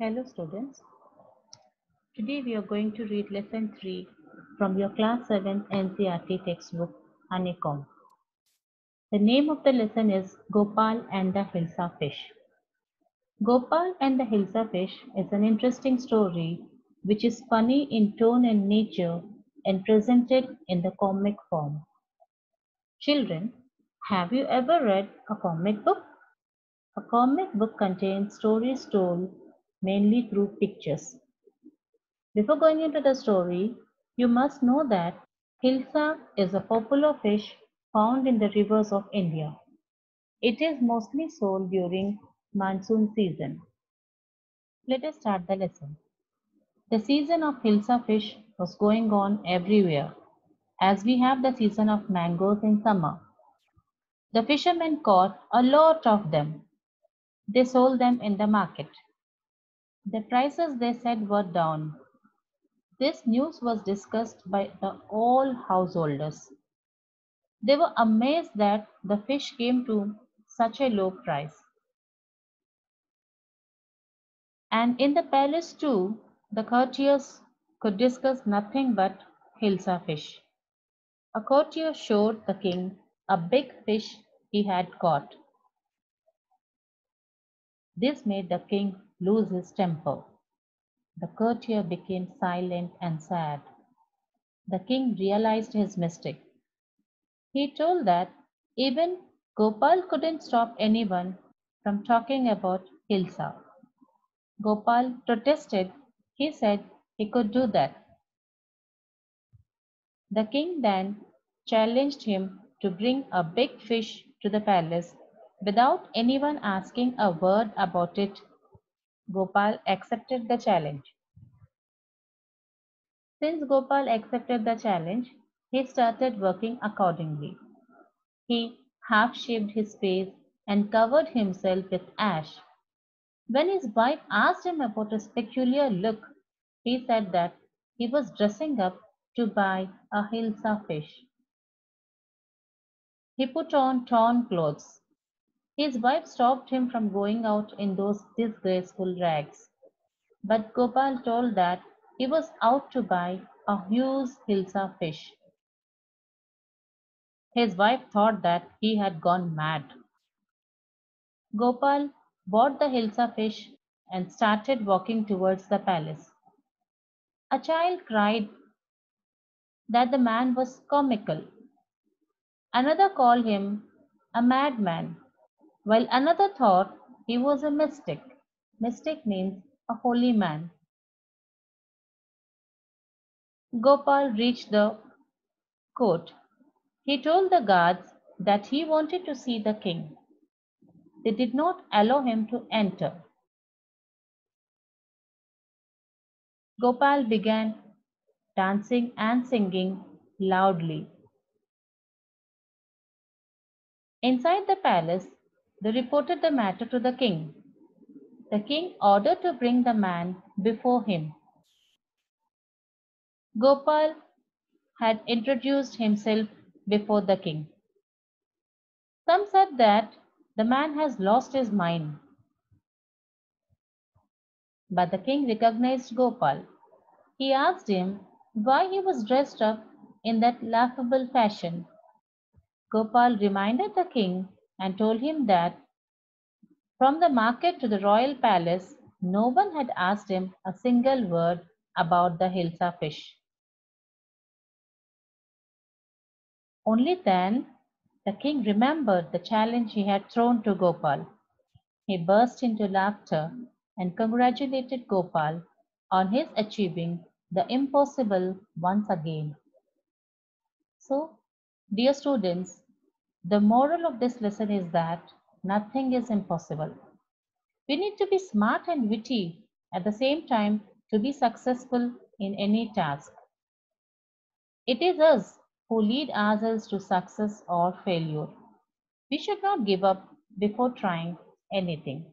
Hello students. Today we are going to read lesson 3 from your class 7 NCERT textbook Honeycomb. The name of the lesson is Gopal and the Hilsa fish. Gopal and the Hilsa fish is an interesting story which is funny in tone and nature and presented in the comic form. Children, have you ever read a comic book? A comic book contains stories told mainly through pictures. Before going into the story, you must know that hilsa is a popular fish found in the rivers of India. It is mostly sold during monsoon season. Let us start the lesson. The season of hilsa fish was going on everywhere as we have the season of mangoes in summer. The fishermen caught a lot of them. They sold them in the market. The prices they said were down. This news was discussed by the all householders. They were amazed that the fish came to such a low price. And in the palace too, the courtiers could discuss nothing but hilsa fish. A courtier showed the king a big fish he had caught. This made the king lose his temper. The courtier became silent and sad. The king realized his mistake. He told that even Gopal couldn't stop anyone from talking about Hilsa. Gopal protested. He said he could do that. The king then challenged him to bring a big fish to the palace without anyone asking a word about it Gopal accepted the challenge. Since Gopal accepted the challenge, he started working accordingly. He half shaved his face and covered himself with ash. When his wife asked him about his peculiar look, he said that he was dressing up to buy a hilsa fish. He put on torn clothes his wife stopped him from going out in those disgraceful rags. But Gopal told that he was out to buy a huge hilsa fish. His wife thought that he had gone mad. Gopal bought the hilsa fish and started walking towards the palace. A child cried that the man was comical. Another called him a madman while another thought he was a mystic. Mystic means a holy man. Gopal reached the court. He told the guards that he wanted to see the king. They did not allow him to enter. Gopal began dancing and singing loudly. Inside the palace, they reported the matter to the king. The king ordered to bring the man before him. Gopal had introduced himself before the king. Some said that the man has lost his mind. But the king recognized Gopal. He asked him why he was dressed up in that laughable fashion. Gopal reminded the king and told him that from the market to the royal palace, no one had asked him a single word about the Hilsa fish. Only then the king remembered the challenge he had thrown to Gopal. He burst into laughter and congratulated Gopal on his achieving the impossible once again. So, dear students, the moral of this lesson is that nothing is impossible. We need to be smart and witty at the same time to be successful in any task. It is us who lead ourselves to success or failure. We should not give up before trying anything.